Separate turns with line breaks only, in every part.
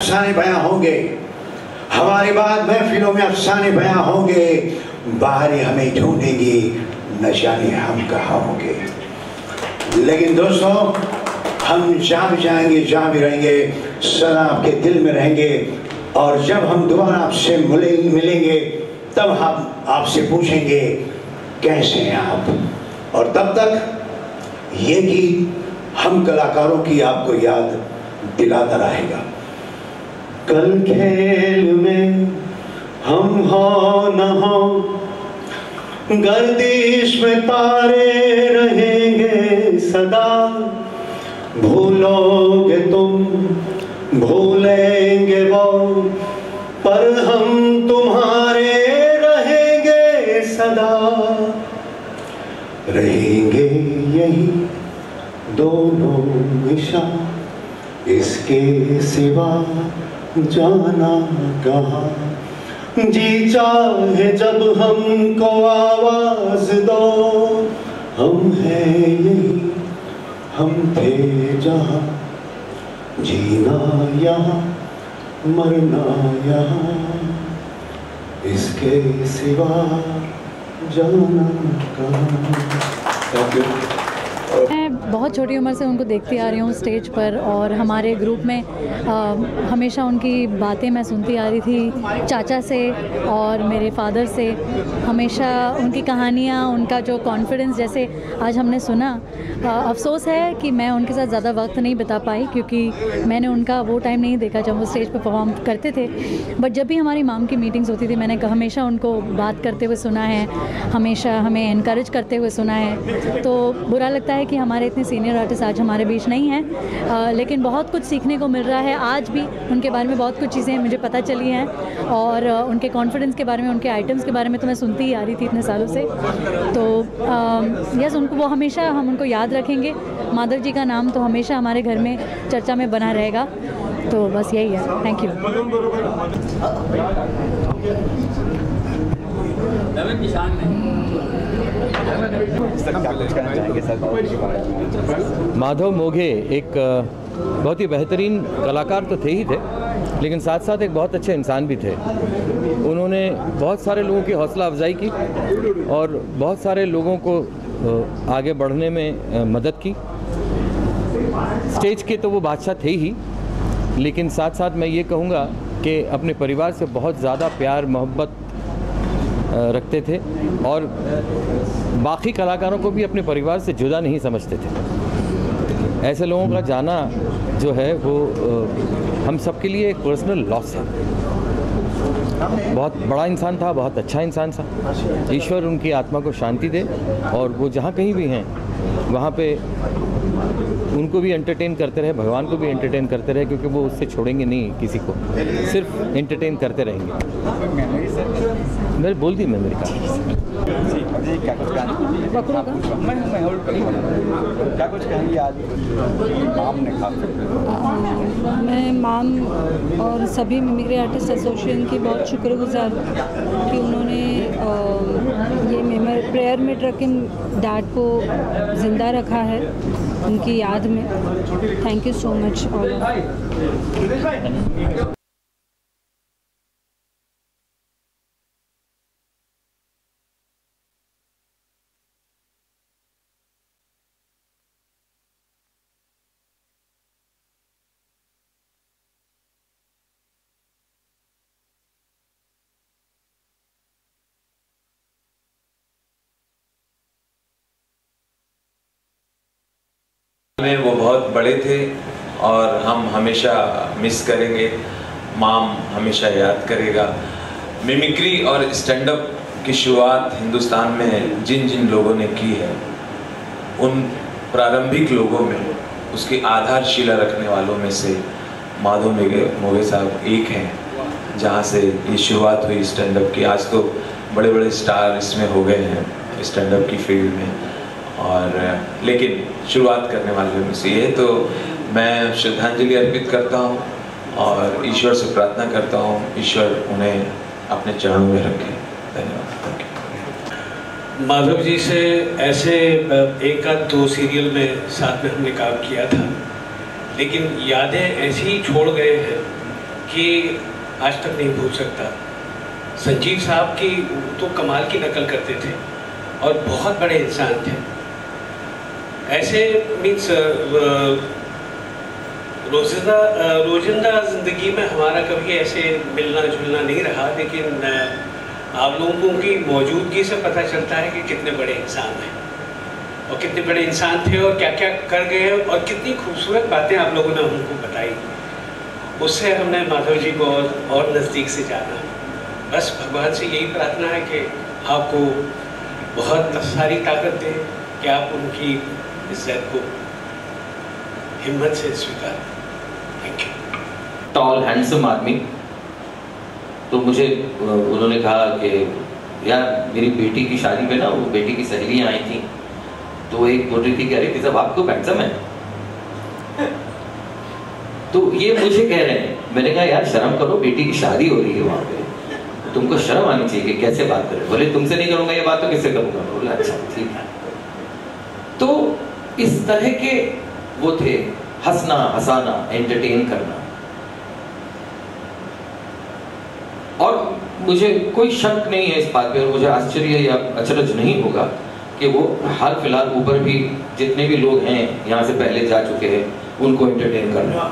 अफसाने बयां होंगे। हमारी बात महफिलों में अफसाने बयां होंगे। बाहरी हमें ढूंढेंगे, नशाने हम कहा होंगे। लेकिन दोस्तों, हम जहाँ भी जाएँगे, जहाँ भी रहेंगे सदा आपके दिल में रहेंगे। और जब हम दोबारा आपसे मिलेंगे, तब हम आपसे पूछेंगे, कैसे हैं आप? और तब तक, ये गीत हम कलाकारों की आपको याद दिलाता रहेगा। कल खेल में हम हो न हो, गर्दिश में तारे रहेंगे सदा। भूलोगे तुम, भूलेंगे वो, पर हम तुम्हारे रहेंगे सदा। रहेंगे यही दोनों निशा, इसके सिवा जाना कहा? जी चाहे जब हमको आवाज़ दो, हम हैं यही, हम थे जहाँ। जीना यहाँ, मरना यहाँ, इसके सिवा जाना कहाँ?
बहुत छोटी उम्र से उनको देखती आ रही हूँ स्टेज पर और हमारे ग्रुप में आ, हमेशा उनकी बातें मैं सुनती आ रही थी चाचा से और मेरे फादर से। हमेशा उनकी कहानियाँ उनका जो कॉन्फिडेंस जैसे आज हमने सुना आ, अफसोस है कि मैं उनके साथ ज़्यादा वक्त नहीं बिता पाई क्योंकि मैंने उनका वो टाइम नहीं देखा जब वो स्टेज पर परफॉर्म करते थे। बट जब भी हमारी माम की मीटिंग्स होती थी मैंने हमेशा उनको बात करते हुए सुना है हमेशा हमें इनक्रेज करते हुए सुना है। तो बुरा लगता है कि हमारे इतने सीनियर आर्टिस्ट आज हमारे बीच नहीं हैं। लेकिन बहुत कुछ सीखने को मिल रहा है। आज भी उनके बारे में बहुत कुछ चीज़ें मुझे पता चली हैं और उनके कॉन्फिडेंस के बारे में, उनके आइटम्स के बारे में तो मैं सुनती ही आ रही थी इतने सालों से। तो यस उनको वो हमेशा हम उनको याद रखेंगे। माधव जी का नाम तो हमेशा हमारे घर में चर्चा में बना रहेगा। तो बस यही है। थैंक यू
माधव मोघे एक बहुत ही बेहतरीन कलाकार तो थे ही थे लेकिन साथ साथ एक बहुत अच्छे इंसान भी थे। उन्होंने बहुत सारे लोगों की हौसला अफजाई की और बहुत सारे लोगों को आगे बढ़ने में मदद की। स्टेज के तो वो बादशाह थे ही लेकिन साथ साथ मैं ये कहूँगा कि अपने परिवार से बहुत ज़्यादा प्यार मोहब्बत रखते थे और बाकी कलाकारों को भी अपने परिवार से जुदा नहीं समझते थे। ऐसे लोगों का जाना जो है वो हम सबके लिए एक पर्सनल लॉस है। बहुत बड़ा इंसान था, बहुत अच्छा इंसान था। ईश्वर उनकी आत्मा को शांति दे और वो जहाँ कहीं भी हैं, वहाँ पे उनको भी एंटरटेन करते रहे, भगवान को भी एंटरटेन करते रहे, क्योंकि वो उससे छोड़ेंगे नहीं किसी को। सिर्फ़ एंटरटेन करते रहेंगे। मेरे, बोल दी मैं, मेरी
क्या कुछ कहेंगे आज माम
मैं माम और सभी मिमिक्री आर्टिस्ट एसोसिएशन की बहुत शुक्रगुजार हूँ कि उन्होंने ये मेमर प्रेयर में ट्रक डैड को ज़िंदा रखा है। उनकी याद में। थैंक यू सो मच
में वो बहुत बड़े थे और हम हमेशा मिस करेंगे। माम हमेशा याद करेगा। मिमिक्री और स्टैंड अप की शुरुआत हिंदुस्तान में जिन जिन लोगों ने की है, उन प्रारंभिक लोगों में, उसकी आधारशिला रखने वालों में से माधव मेघे मोगे साहब एक हैं, जहाँ से ये शुरुआत हुई स्टैंड अप की। आज तो बड़े बड़े स्टार इसमें हो गए हैं स्टैंड अप की फ़ील्ड में। और लेकिन शुरुआत करने वाले में से ये तो मैं श्रद्धांजलि अर्पित करता हूँ और ईश्वर से प्रार्थना करता हूँ, ईश्वर उन्हें अपने चरणों में रखे। धन्यवाद।
माधव जी से ऐसे एक आध दो सीरियल में साथ में हमने काम किया था, लेकिन यादें ऐसी ही छोड़ गए हैं कि आज तक नहीं भूल सकता। संजीव साहब की तो कमाल की नकल करते थे और बहुत बड़े इंसान थे। ऐसे मीन्स रोजिंदा रोजिंदा ज़िंदगी में हमारा कभी ऐसे मिलना जुलना नहीं रहा लेकिन आप लोगों की मौजूदगी से पता चलता है कि कितने बड़े इंसान हैं। और कितने बड़े इंसान थे और क्या क्या कर गए और कितनी खूबसूरत बातें आप लोगों ने हमको बताई। उससे हमने माधव जी को और, और नज़दीक से जाना। बस भगवान से यही प्रार्थना है कि आपको बहुत सारी ताकत दें कि आप उनकी इज़्ज़त को हिम्मत से स्वीकार। थैंक यू
टॉल हैंडसम आदमी। तो मुझे उन्होंने कहा कि, यार, मेरी बेटी की शादी में ना, वो बेटी की सहेलियाँ आई थी। तो एक बोल रही थी कि, अरे कि सब आपको हैंडसम है? तो ये मुझे कह रहे हैं। मैंने कहा, यार, शर्म करो, बेटी की शादी हो रही है वहाँ पे। तुमको शर्म आनी चाहिए कि कैसे बात करें? बोले, तुमसे नहीं करूँगा, ये बात तो किससे करूँगा? बोले अच्छा ठीक है। तो इस तरह के वो थे, हंसना, हंसाना एंटरटेन करना। और मुझे कोई शक नहीं है इस बात पे, और मुझे आश्चर्य या अचरज नहीं होगा कि वो हाल फ़िलहाल ऊपर भी जितने भी लोग हैं, यहाँ से पहले जा चुके हैं, उनको एंटरटेन करना।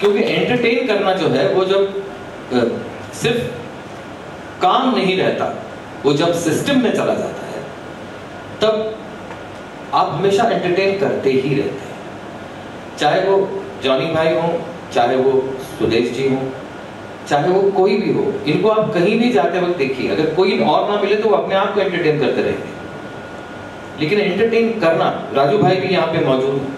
क्योंकि एंटरटेन करना जो है, वो जब सिर्फ़ काम नहीं रहता, वो जब सिस्टम में चला जाता है, तब आप हमेशा एंटरटेन करते ही रहते हैं। चाहे वो जॉनी भाई हो, चाहे वो सुदेश जी हो, चाहे वो कोई भी हो, इनको आप कहीं भी जाते वक्त देखिए। अगर कोई और ना मिले तो वो अपने आप को एंटरटेन करते रहेंगे लेकिन एंटरटेन करना, राजू भाई भी यहाँ पे मौजूद हैं।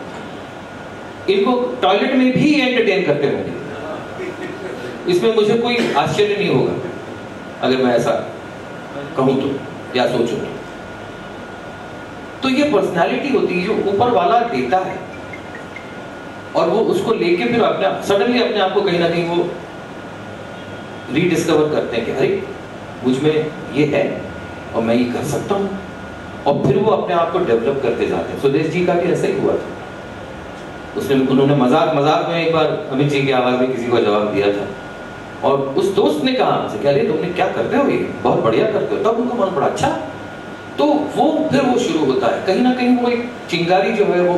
इनको टॉयलेट में भी एंटरटेन करते होंगे। इसमें मुझे कोई आश्चर्य नहीं होगा, अगर मैं ऐसा कहूँ तो या सोचूं तो। तो ये पर्सनालिटी होती है जो ऊपर वाला देता है। और वो उसको लेके फिर अपने सडनली अपने आप को कहीं ना कहीं वो रीडिस्कवर करते हैं कि, अरे, मुझमें ये है और मैं ये कर सकता हूँ। और फिर वो अपने आप को डेवलप करते जाते हैं। सुदेश जी का भी ऐसा ही हुआ था। उसने, उन्होंने मज़ाक मज़ाक में एक बार अमित जी की आवाज़ में किसी को जवाब दिया था। और उस दोस्त ने कहा कि, अरे, तुमने क्या करते हो ये? बहुत बढ़िया करते हो। तब उनको मन पड़ा अच्छा तो वो फिर वो शुरू होता है। कहीं ना कहीं वो एक चिंगारी जो है वो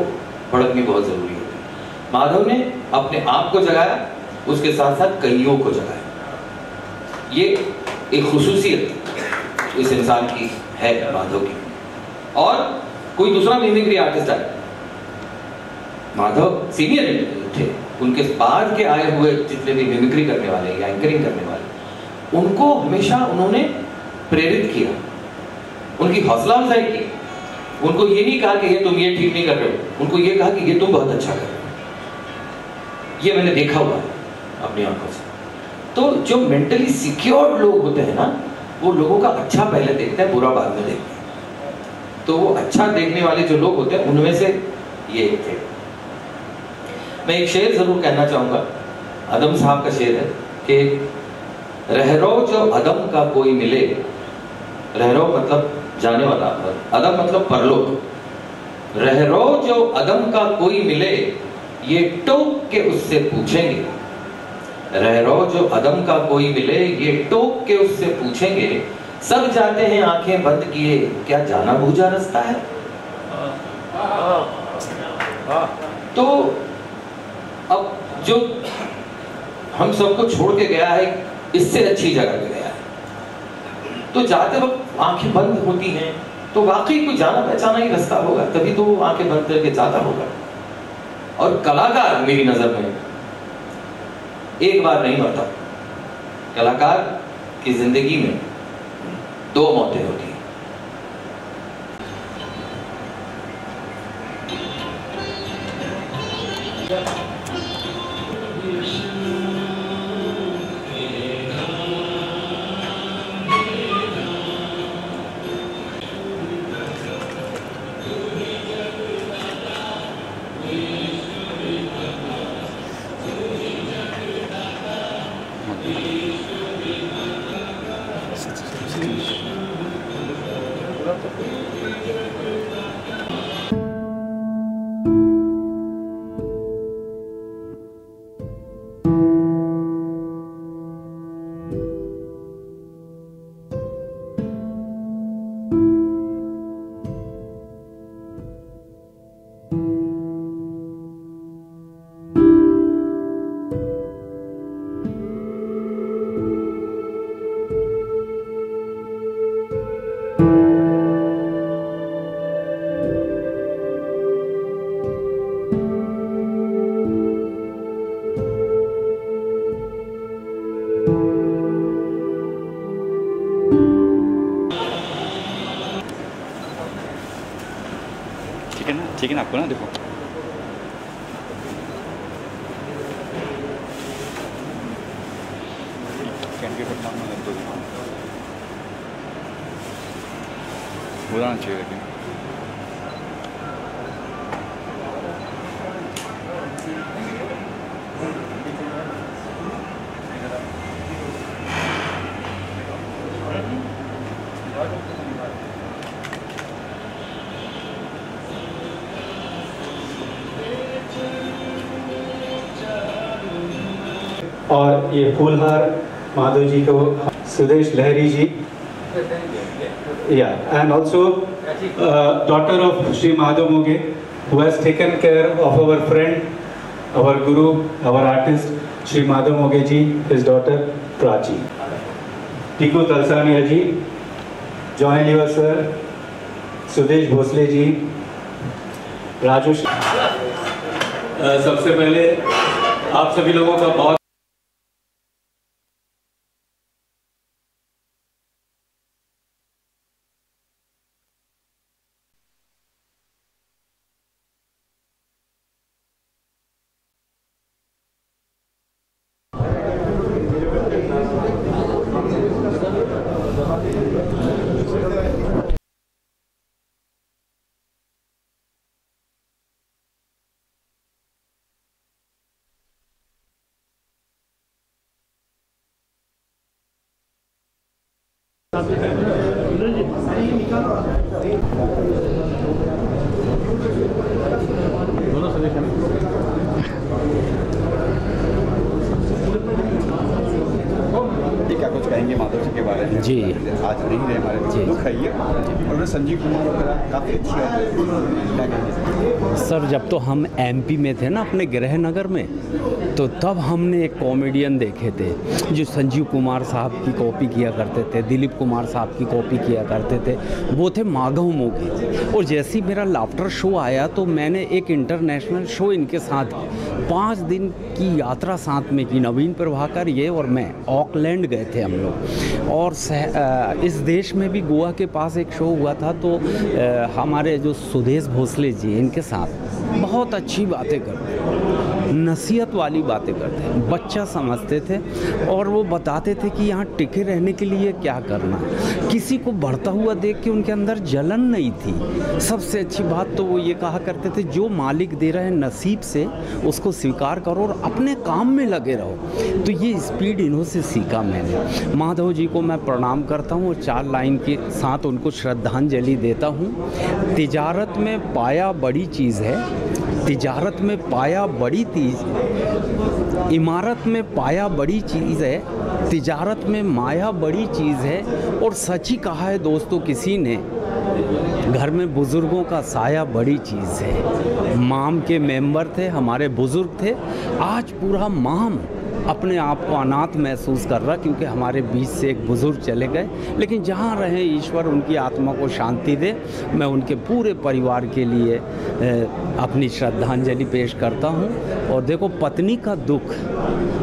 भड़कनी बहुत ज़रूरी होती है। माधव ने अपने आप को जगाया, उसके साथ साथ कईयों को जगाया। ये एक खसूसियत इस इंसान की है, माधव की। और कोई दूसरा मिमिक्री आर्टिस्ट आया। माधव सीनियर थे, उनके बाद के आए हुए जितने भी मिमिक्री करने वाले या एंकरिंग करने वाले, उनको हमेशा उन्होंने प्रेरित किया। उनकी हौसला अफजाई की। उनको ये नहीं कहा कि ये तुम ये ठीक नहीं कर रहे हो। उनको ये कहा कि ये तुम बहुत अच्छा कर रहे हो। ये मैंने देखा हुआ है अपनी आँखों से। तो जो मेंटली सिक्योर्ड लोग होते हैं ना, वो लोगों का अच्छा पहले देखते हैं, बुरा बाद में देखते हैं। तो वो अच्छा देखने वाले जो लोग होते हैं, उनमें से ये एक थे। मैं एक शेर ज़रूर कहना चाहूँगा। अदम साहब का शेर है कि रहरो जो अदम का कोई मिले। रहरो मतलब जाने वाला अदम मतलब परलोक। रहरो जो अदम का कोई मिले, ये टोक के उससे पूछेंगे। रहरो जो अदम का कोई मिले, ये टोक के उससे पूछेंगे। सब जाते हैं, आँखें बंद किए। क्या जाना बूझा रास्ता है? तो अब जो हम सबको छोड़ के गया है, इससे अच्छी जगह पे गया है। तो जाते वक्त आँखें बंद होती हैं तो वाकई कोई जाना पहचाना ही रास्ता होगा, तभी तो वो आँखें बंद करके जाता होगा। और कलाकार मेरी नज़र में एक बार नहीं मरता। कलाकार की ज़िंदगी में दो मौतें होती
आपको ना देखो कैंडिडेट नाम में दो बुलाना चाहिए लेकिन
ये फूलहार माधव जी को, सुदेश लहरी जी। या and also daughter of Shri Madhav Muge who's taken care of our friend our guru our artist Shri Madhav Moghe ji is daughter Prachi Tikoo Talsania ji Joy Lever sir Sudesh Bhosle ji Raju सबसे पहले आप सभी लोगों का बहुत
Gracias. कहेंगे माधव जी के बारे में।
जी।
आज नहीं रहे हमारे
जी।
दुख है ये। और संजीव कुमार काफ़ी अच्छी
सर जब तो हम एमपी में थे ना अपने गृह नगर में तो तब हमने एक कॉमेडियन देखे थे जो संजीव कुमार साहब की कॉपी किया करते थे दिलीप कुमार साहब की कॉपी किया करते थे। वो थे माधव मोगी और जैसे ही मेरा लाफ्टर शो आया तो मैंने एक इंटरनेशनल शो इनके साथ पाँच दिन की यात्रा साथ में की। नवीन प्रभाकर ये और मैं ऑकलैंड गए थे हम लोग। और सह, इस देश में भी गोवा के पास एक शो हुआ था तो हमारे जो सुदेश भोसले जी इनके साथ। बहुत अच्छी बातें करते नसीहत वाली बातें करते हैं। बच्चा समझते थे और वो बताते थे कि यहाँ टिके रहने के लिए क्या करना किसी को बढ़ता हुआ देख के उनके अंदर जलन नहीं थी। सबसे अच्छी बात तो वो ये कहा करते थे, जो मालिक दे रहे हैं नसीब से, उसको स्वीकार करो और अपने काम में लगे रहो। तो ये स्पीड इन्हों से सीखा मैंने। माधव जी को मैं प्रणाम करता हूँ और चार लाइन के साथ उनको श्रद्धांजलि देता हूँ। तिजारत में पाया बड़ी चीज़ है। तिजारत में पाया बड़ी चीज़ इमारत में पाया बड़ी चीज़ है। तिजारत में माया बड़ी चीज़ है। और सच ही कहा है दोस्तों, किसी ने, घर में बुज़ुर्गों का साया बड़ी चीज़ है। माम के मेंबर थे, हमारे बुज़ुर्ग थे। आज पूरा माम अपने आप को अनाथ महसूस कर रहा क्योंकि हमारे बीच से एक बुज़ुर्ग चले गए। लेकिन जहाँ रहे, ईश्वर उनकी आत्मा को शांति दे। मैं उनके पूरे परिवार के लिए अपनी श्रद्धांजलि पेश करता हूँ। और देखो, पत्नी का दुख।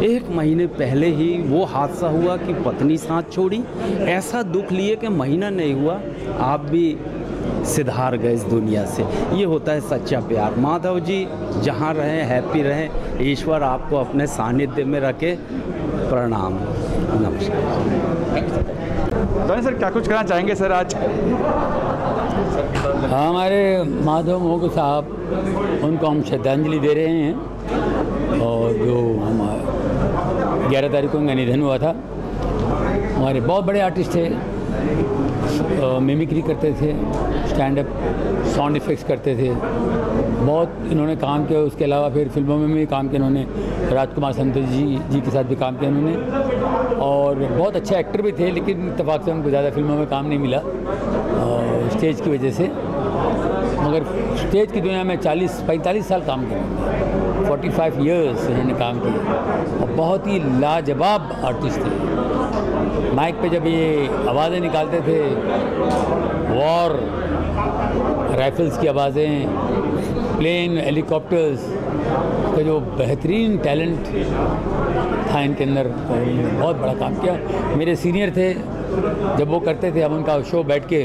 एक महीने पहले ही वो हादसा हुआ कि पत्नी साथ छोड़ी। ऐसा दुख लिए कि महीना नहीं हुआ। आप भी सिधार गए इस दुनिया से। ये होता है सच्चा प्यार। माधव जी जहाँ रहें हैप्पी रहें ईश्वर आपको अपने सानिध्य में रखे। प्रणाम। नमस्कार।
सर क्या कुछ कहना चाहेंगे सर आज?
हमारे माधव मोग साहब उनको हम श्रद्धांजलि दे रहे हैं और जो हम ग्यारह तारीख को उनका निधन हुआ था। हमारे बहुत बड़े आर्टिस्ट थे मिमिक्री करते थे स्टैंड अप साउंड इफ़ेक्ट्स करते थे। बहुत इन्होंने काम किया, उसके अलावा फिर फ़िल्मों में भी काम किया इन्होंने, राजकुमार संतोष जी जी के साथ भी काम किया इन्होंने। और बहुत अच्छे एक्टर भी थे, लेकिन इतफाक से उनको ज़्यादा फ़िल्मों में काम नहीं मिला स्टेज की वजह से। मगर स्टेज की दुनिया में 40 45 साल काम किया 45 इयर्स इन्होंने काम किया। और बहुत ही लाजवाब आर्टिस्ट थे। माइक पे जब ये आवाज़ें निकालते थे वॉर राइफल्स की आवाज़ें प्लेन हेलीकॉप्टर्स का जो बेहतरीन टैलेंट था इनके अंदर तो बहुत बड़ा काम किया। मेरे सीनियर थे जब वो करते थे हम उनका शो बैठ के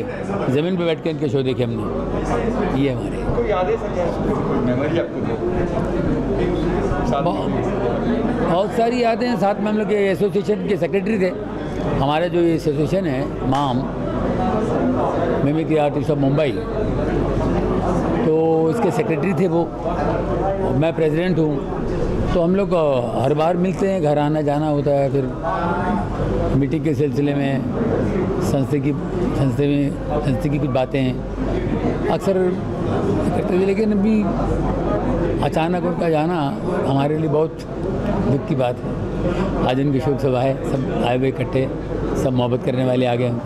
ज़मीन पे बैठ के उनके शो देखे हमने। ये हमारे। बहुत सारी यादें हैं साथ में हम लोग के एसोसिएशन के सेक्रेटरी थे। हमारा जो ये एसोसिएशन है, माम मिमिक्री आर्टिस्ट ऑफ़ मुंबई तो इसके सेक्रेटरी थे वो मैं प्रेसिडेंट हूँ तो हम लोग हर बार मिलते हैं, घर आना जाना होता है, फिर मीटिंग के सिलसिले में, संस्था की, संस्था में, संस्था की कुछ बातें अक्सर करते थे, लेकिन अभी अचानक उनका जाना हमारे लिए बहुत दुख की बात है। आज इनकी शोक सभा है, सब आए हुए इकट्ठे, सब मोहब्बत करने वाले आ गए हैं।